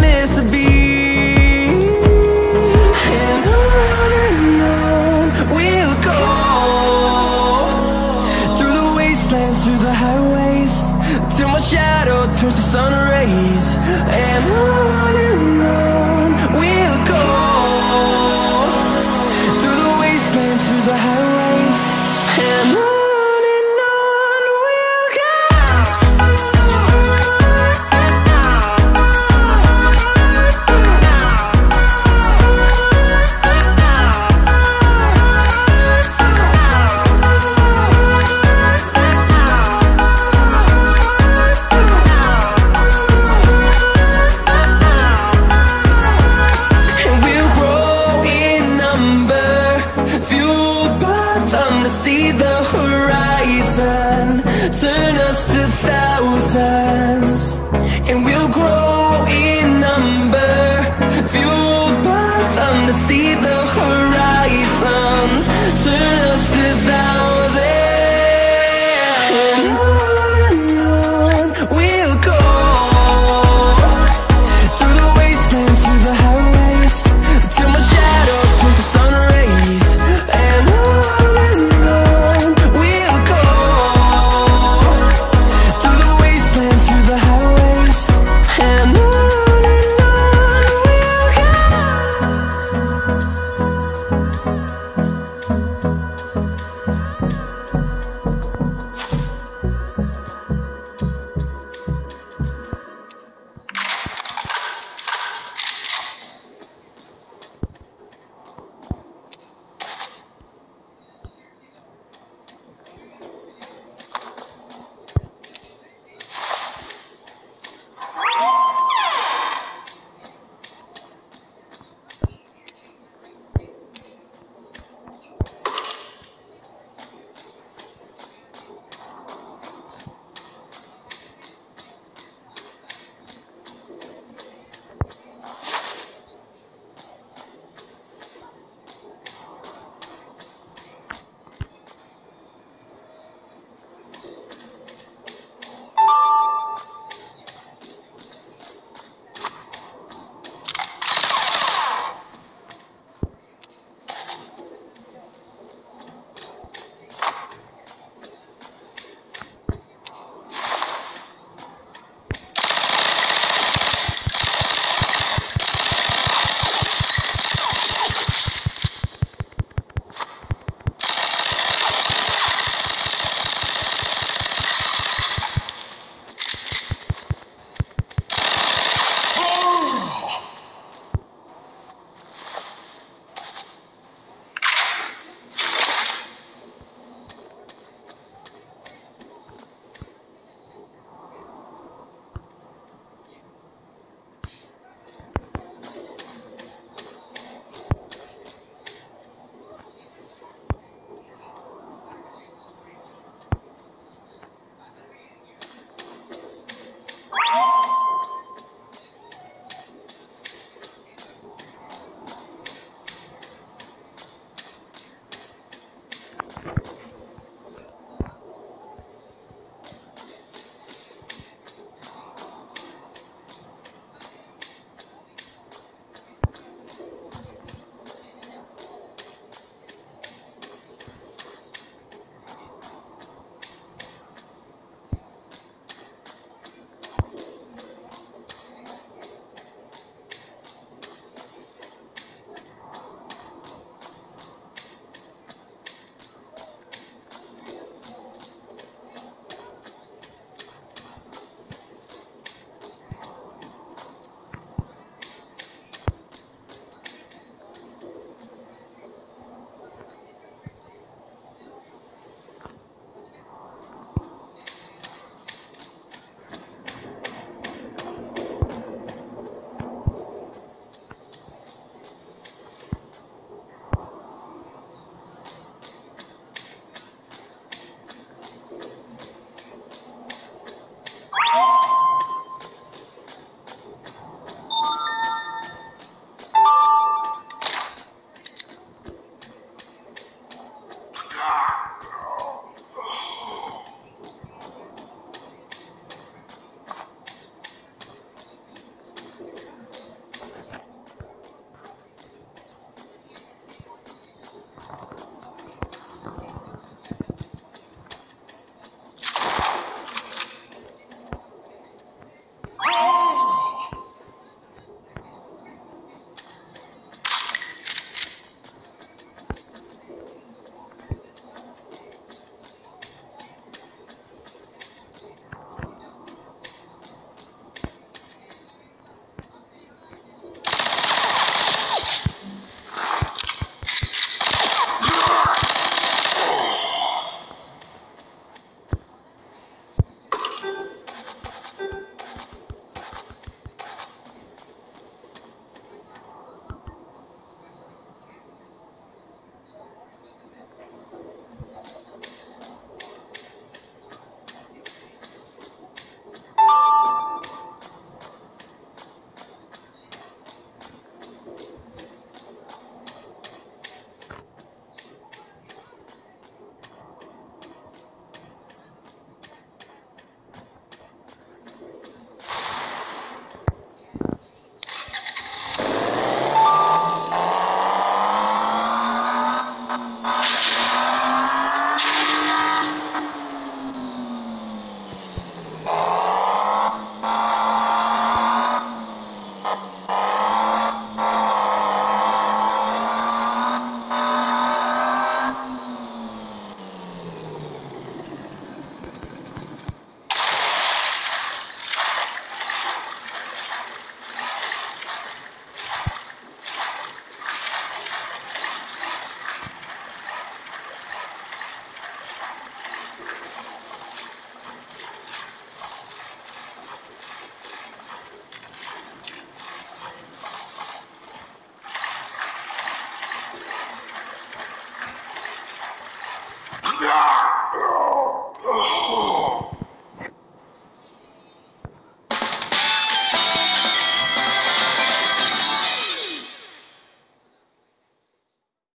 miss see the horizon